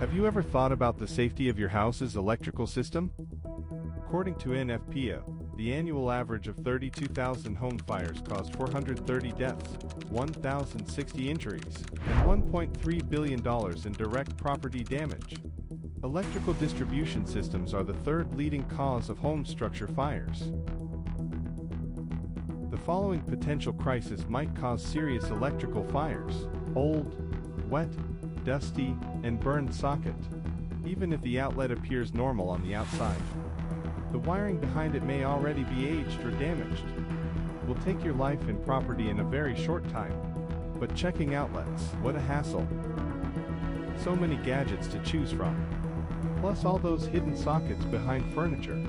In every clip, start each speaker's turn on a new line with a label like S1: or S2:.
S1: Have you ever thought about the safety of your house's electrical system? According to NFPA, the annual average of 32,000 home fires caused 430 deaths, 1,060 injuries, and $1.3 billion in direct property damage. Electrical distribution systems are the third leading cause of home structure fires. The following potential crisis might cause serious electrical fires old, wet, dusty, and burned socket. Even if the outlet appears normal on the outside, the wiring behind it may already be aged or damaged. Will take your life and property in a very short time. But checking outlets, what a hassle. So many gadgets to choose from. Plus all those hidden sockets behind furniture.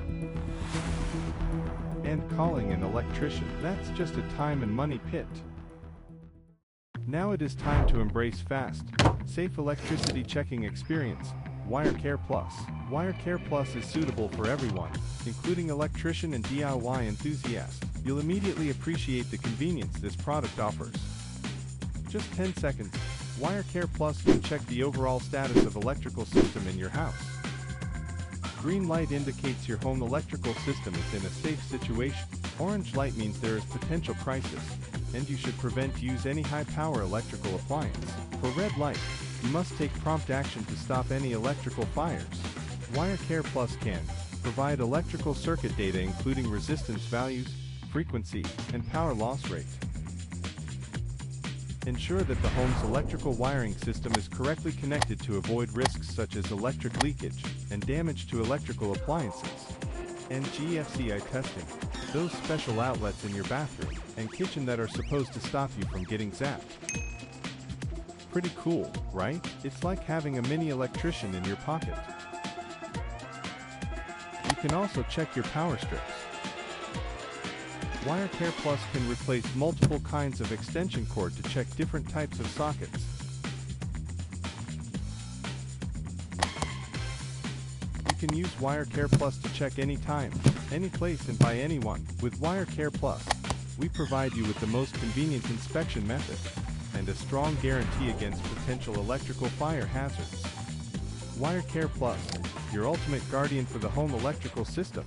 S1: And calling an electrician, that's just a time and money pit. Now it is time to embrace fast, safe electricity checking experience, WireCare Plus. WireCare Plus is suitable for everyone, including electrician and DIY enthusiasts. You'll immediately appreciate the convenience this product offers. Just 10 seconds, WireCare Plus will check the overall status of electrical system in your house. Green light indicates your home electrical system is in a safe situation. Orange light means there is potential crisis, and you should prevent use any high-power electrical appliance. For red light, you must take prompt action to stop any electrical fires. WireCare Plus can provide electrical circuit data including resistance values, frequency, and power loss rate. Ensure that the home's electrical wiring system is correctly connected to avoid risks such as electric leakage and damage to electrical appliances. And GFCI testing, those special outlets in your bathroom and kitchen that are supposed to stop you from getting zapped. Pretty cool, right? It's like having a mini electrician in your pocket. You can also check your power strips. WireCare Plus can replace multiple kinds of extension cord to check different types of sockets. You can use WireCare Plus to check anytime, any place and by anyone. With WireCare Plus, we provide you with the most convenient inspection method and a strong guarantee against potential electrical fire hazards. WireCare Plus, your ultimate guardian for the home electrical system.